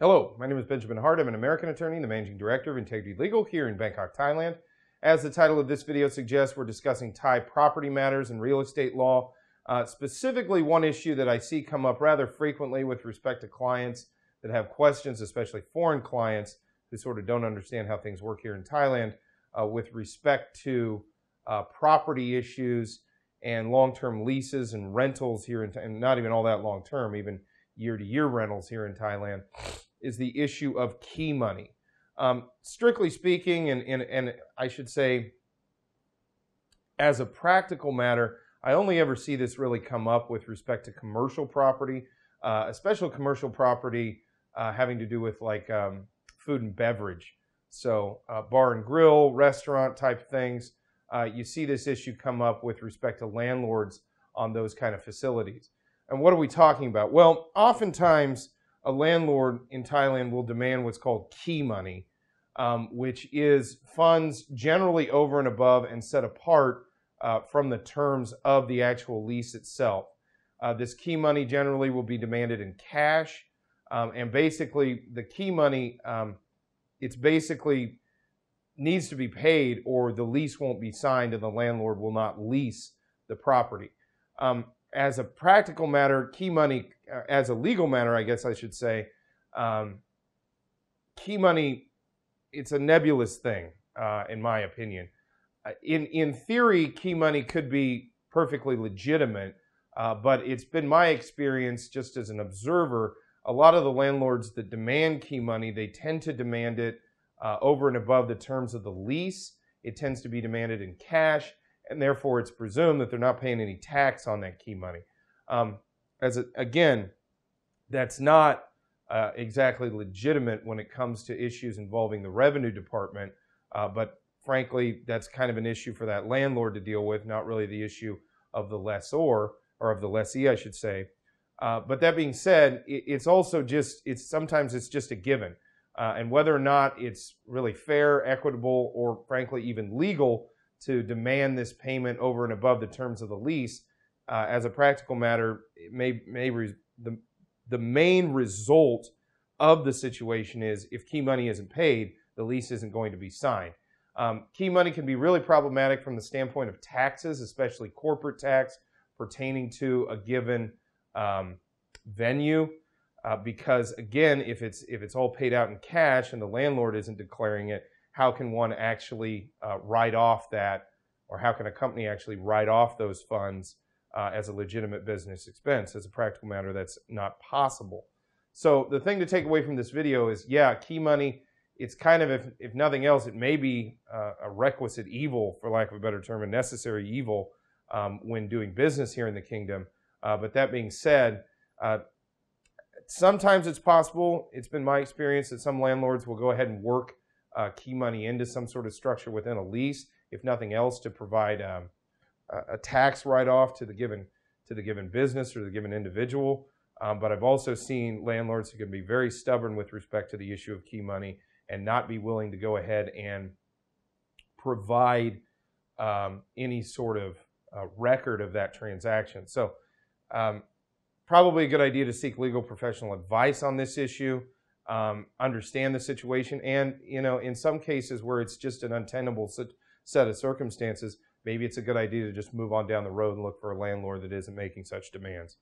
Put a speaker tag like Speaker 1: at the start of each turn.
Speaker 1: Hello, my name is Benjamin Hart. I'm an American attorney, the managing director of Integrity Legal here in Bangkok, Thailand. As the title of this video suggests, we're discussing Thai property matters and real estate law. Uh, specifically, one issue that I see come up rather frequently with respect to clients that have questions, especially foreign clients who sort of don't understand how things work here in Thailand, uh, with respect to uh, property issues and long-term leases and rentals here in, and not even all that long-term, even year-to-year rentals here in Thailand is the issue of key money. Um, strictly speaking, and, and, and I should say, as a practical matter, I only ever see this really come up with respect to commercial property, uh, especially commercial property uh, having to do with like um, food and beverage. So, uh, bar and grill, restaurant type things. Uh, you see this issue come up with respect to landlords on those kind of facilities. And what are we talking about? Well, oftentimes, a landlord in Thailand will demand what's called key money, um, which is funds generally over and above and set apart uh, from the terms of the actual lease itself. Uh, this key money generally will be demanded in cash, um, and basically the key money, um, it's basically needs to be paid or the lease won't be signed and the landlord will not lease the property. Um, as a practical matter, key money, uh, as a legal matter, I guess I should say, um, key money, it's a nebulous thing, uh, in my opinion. Uh, in, in theory, key money could be perfectly legitimate, uh, but it's been my experience just as an observer, a lot of the landlords that demand key money, they tend to demand it uh, over and above the terms of the lease. It tends to be demanded in cash and therefore it's presumed that they're not paying any tax on that key money. Um, as a, again, that's not uh, exactly legitimate when it comes to issues involving the revenue department, uh, but frankly, that's kind of an issue for that landlord to deal with, not really the issue of the lessor or of the lessee, I should say. Uh, but that being said, it, it's also just it's sometimes it's just a given, uh, and whether or not it's really fair, equitable, or frankly even legal to demand this payment over and above the terms of the lease, uh, as a practical matter, may, may re- the, the main result of the situation is if key money isn't paid, the lease isn't going to be signed. Um, key money can be really problematic from the standpoint of taxes, especially corporate tax pertaining to a given um, venue. Uh, because again, if it's if it's all paid out in cash and the landlord isn't declaring it, how can one actually uh, write off that, or how can a company actually write off those funds uh, as a legitimate business expense? As a practical matter, that's not possible. So the thing to take away from this video is, yeah, key money, it's kind of, if, if nothing else, it may be uh, a requisite evil, for lack of a better term, a necessary evil um, when doing business here in the kingdom. Uh, but that being said, uh, sometimes it's possible, it's been my experience that some landlords will go ahead and work uh, key money into some sort of structure within a lease, if nothing else, to provide um, a, tax write-off to the given to the given business or the given individual. Um, but I've also seen landlords who can be very stubborn with respect to the issue of key money and not be willing to go ahead and provide um, any sort of uh, record of that transaction. So, um, probably a good idea to seek legal professional advice on this issue um, understand the situation, and you know, in some cases where it's just an untenable set of circumstances, maybe it's a good idea to just move on down the road and look for a landlord that isn't making such demands.